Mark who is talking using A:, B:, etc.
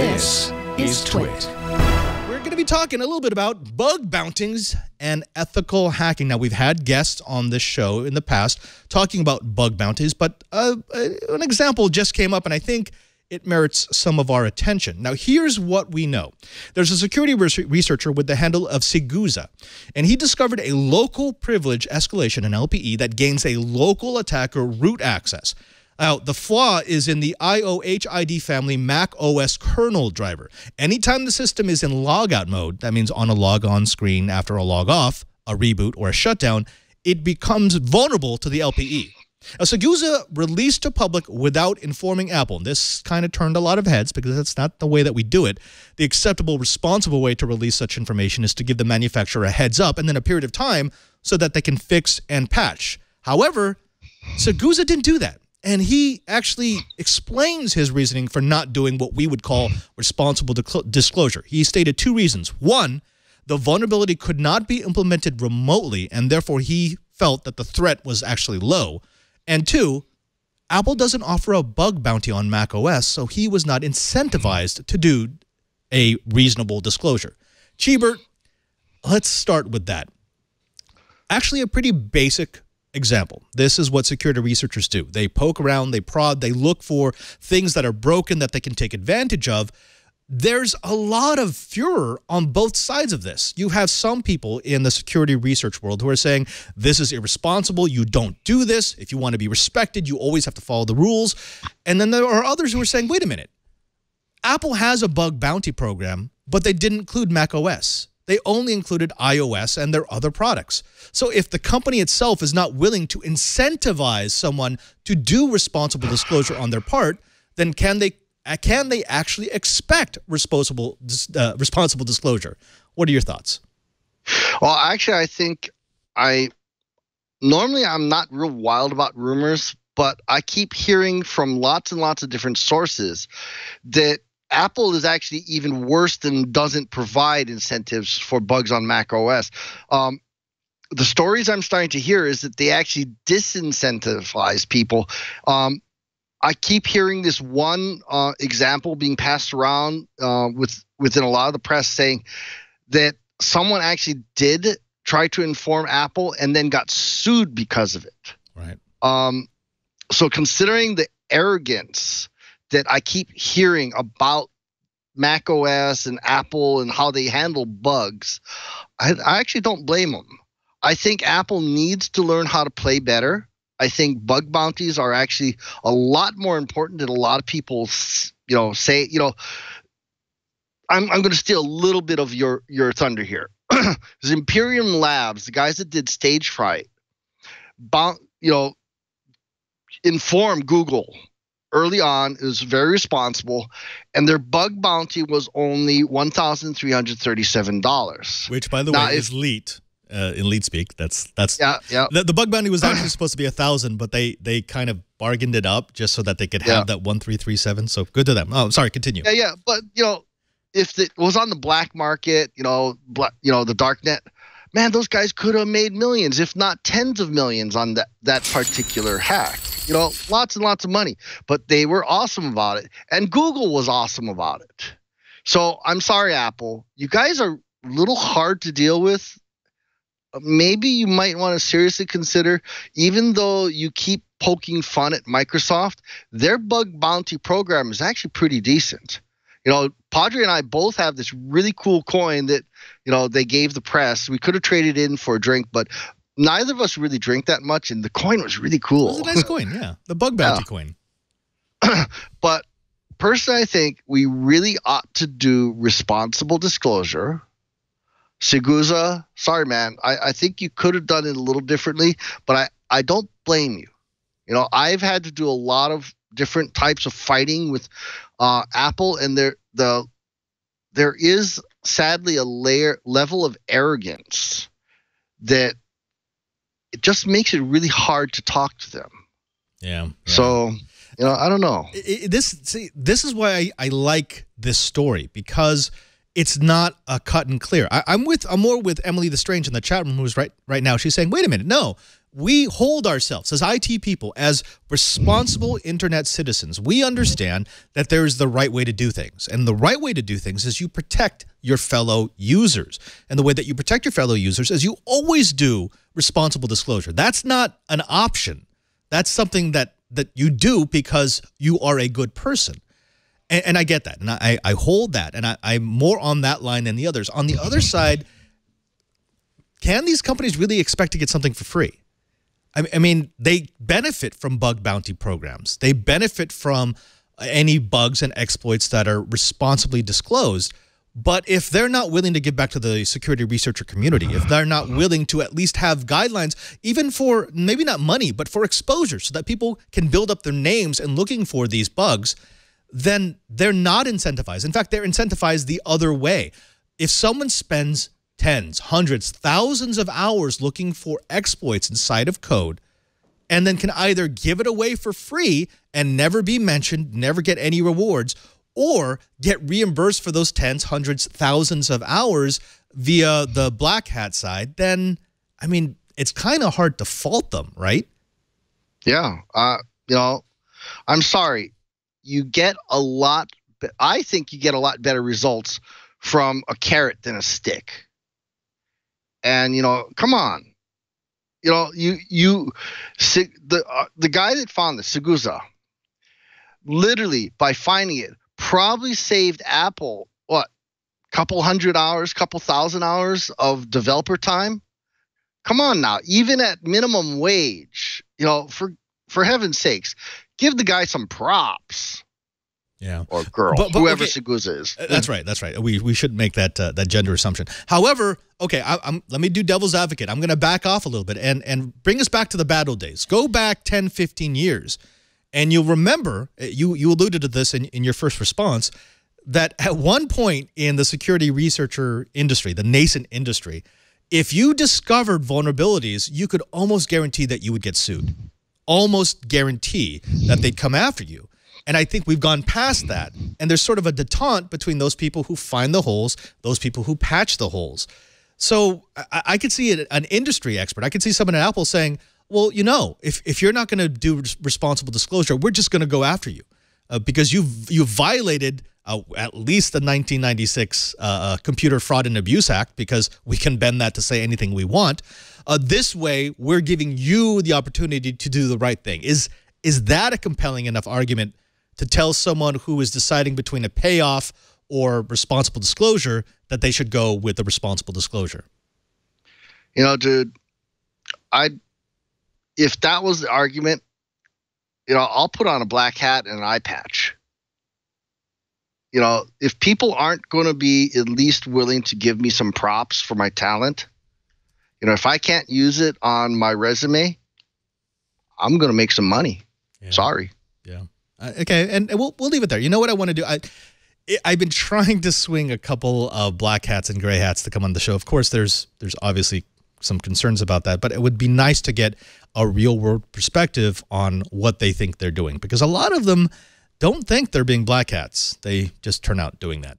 A: This is Twit.
B: We're going to be talking a little bit about bug bountings and ethical hacking. Now, we've had guests on this show in the past talking about bug bounties, but uh, an example just came up, and I think it merits some of our attention. Now, here's what we know. There's a security researcher with the handle of Siguza, and he discovered a local privilege escalation in LPE that gains a local attacker root access. Now, the flaw is in the IOHIDFamily Mac OS kernel driver. Anytime the system is in logout mode, that means on a log on screen after a log off, a reboot, or a shutdown, it becomes vulnerable to the LPE. Now, Siguza released to public without informing Apple. And this kind of turned a lot of heads because that's not the way that we do it. The acceptable, responsible way to release such information is to give the manufacturer a heads up and then a period of time so that they can fix and patch. However, Siguza didn't do that. And he actually explains his reasoning for not doing what we would call responsible disclosure. He stated two reasons. One, the vulnerability could not be implemented remotely, and therefore he felt that the threat was actually low. And two, Apple doesn't offer a bug bounty on Mac OS, so he was not incentivized to do a reasonable disclosure. Cheebert, let's start with that. Actually, a pretty basic example. This is what security researchers do. They poke around, they prod, they look for things that are broken that they can take advantage of. There's a lot of furor on both sides of this. You have some people in the security research world who are saying this is irresponsible. You don't do this. If you want to be respected, you always have to follow the rules. And then there are others who are saying, wait a minute. Apple has a bug bounty program, but they didn't include Mac OS they only included iOS and their other products. So if the company itself is not willing to incentivize someone to do responsible disclosure on their part, then can they uh, can they actually expect responsible uh, responsible disclosure? What are your thoughts?
C: Well, actually, I think I normally I'm not real wild about rumors, but I keep hearing from lots and lots of different sources that Apple is actually even worse than doesn't provide incentives for bugs on Mac OS. Um, the stories I'm starting to hear is that they actually disincentivize people. Um, I keep hearing this one uh, example being passed around uh, with within a lot of the press saying that someone actually did try to inform Apple and then got sued because of it.
B: Right.
C: Um, so considering the arrogance that I keep hearing about Mac OS and Apple and how they handle bugs, I, I actually don't blame them. I think Apple needs to learn how to play better. I think bug bounties are actually a lot more important than a lot of people, you know, say. You know, I'm I'm going to steal a little bit of your your thunder here. Zimperium Labs, the guys that did Stagefright, you know, inform Google early on. It was very responsible, and their bug bounty was only one thousand three hundred thirty-seven dollars.
B: Which, by the now, way, if, is leet uh, in leet speak. That's that's
C: yeah yeah.
B: The, the bug bounty was actually supposed to be a thousand, but they they kind of bargained it up just so that they could have yeah. that one three three seven. So good to them. Oh, sorry. Continue.
C: Yeah, yeah, but you know, if it was on the black market, you know, black, you know, the dark net man, those guys could have made millions, if not tens of millions, on that, that particular hack you know, lots and lots of money. But they were awesome about it. And Google was awesome about it. So I'm sorry, Apple. You guys are a little hard to deal with. Maybe you might want to seriously consider, even though you keep poking fun at Microsoft, their bug bounty program is actually pretty decent. You know, Padre and I both have this really cool coin that, you know, they gave the press. We could have traded in for a drink, but neither of us really drink that much, and the coin was really cool.
B: It was a nice coin, yeah. The bug bounty yeah. coin.
C: but personally, I think we really ought to do responsible disclosure. Siguza, sorry, man. I, I think you could have done it a little differently, but I, I don't blame you. You know, I've had to do a lot of different types of fighting with uh, Apple, and there the there is sadly a layer level of arrogance that it just makes it really hard to talk to them.
B: Yeah. yeah.
C: So, you know, I don't know.
B: It, it, this see, this is why I, I like this story because it's not a cut and clear. I, am with I'm more with Emily the Strange in the chat room who's right right now. She's saying, wait a minute, no. We hold ourselves as IT people, as responsible internet citizens. We understand that there is the right way to do things. And the right way to do things is you protect your fellow users. And the way that you protect your fellow users is you always do responsible disclosure. That's not an option. That's something that that you do because you are a good person. And, and I get that. And I, I hold that. And I, I'm more on that line than the others. On the other side, can these companies really expect to get something for free? I, mean, they benefit from bug bounty programs. They benefit from any bugs and exploits that are responsibly disclosed. But if they're not willing to give back to the security researcher community, if they're not willing to at least have guidelines, even for maybe not money, but for exposure, so that people can build up their names and looking for these bugs, then they're not incentivized. In fact, they're incentivized the other way. If someone spends tens, hundreds, thousands of hours looking for exploits inside of code and then can either give it away for free and never be mentioned, never get any rewards, or get reimbursed for those tens, hundreds, thousands of hours via the black hat side, then, I mean, it's kind of hard to fault them, right?
C: Yeah. Uh, you know, I'm sorry you get a lot. I think you get a lot better results from a carrot than a stick. And you know, come on, you know, you you the uh, the guy that found this Siguza, literally by finding it, probably saved Apple what, couple hundred hours, couple thousand hours of developer time. Come on now, even at minimum wage, you know, for for heaven's sakes, give the guy some props.
B: Yeah,
C: or girl, but, but, whoever okay. Siguza is.
B: Uh, that's right. That's right. We we shouldn't make that uh, that gender assumption. However, okay, I, am let me do devil's advocate. I'm going to back off a little bit and and bring us back to the bad old days. Go back 10, 15 years, and you'll remember uh, you you alluded to this in, in your first response that at one point in the security researcher industry, the nascent industry, if you discovered vulnerabilities, you could almost guarantee that you would get sued almost guarantee that they'd come after you. And I think we've gone past that. And there's sort of a detente between those people who find the holes, those people who patch the holes. So I, I could see an industry expert. I could see someone at Apple saying, well, you know, if, if you're not going to do responsible disclosure, we're just going to go after you uh, because you've, you've violated uh, at least the 1996 uh, uh, Computer Fraud and Abuse Act because we can bend that to say anything we want. Uh, this way, we're giving you the opportunity to do the right thing. Is is that a compelling enough argument to tell someone who is deciding between a payoff or responsible disclosure that they should go with the responsible disclosure?
C: You know, dude, I if that was the argument, you know, I'll put on a black hat and an eye patch. You know, if people aren't going to be at least willing to give me some props for my talent, you know, if I can't use it on my resume, I'm going to make some money. Yeah. Sorry.
B: Yeah. Uh, okay, and, we'll we'll leave it there. You know what I want to do? I I've been trying to swing a couple of black hats and gray hats to come on the show. Of course, there's there's obviously some concerns about that, but it would be nice to get a real world perspective on what they think they're doing because a lot of them don't think they're being black hats. They just turn out doing that.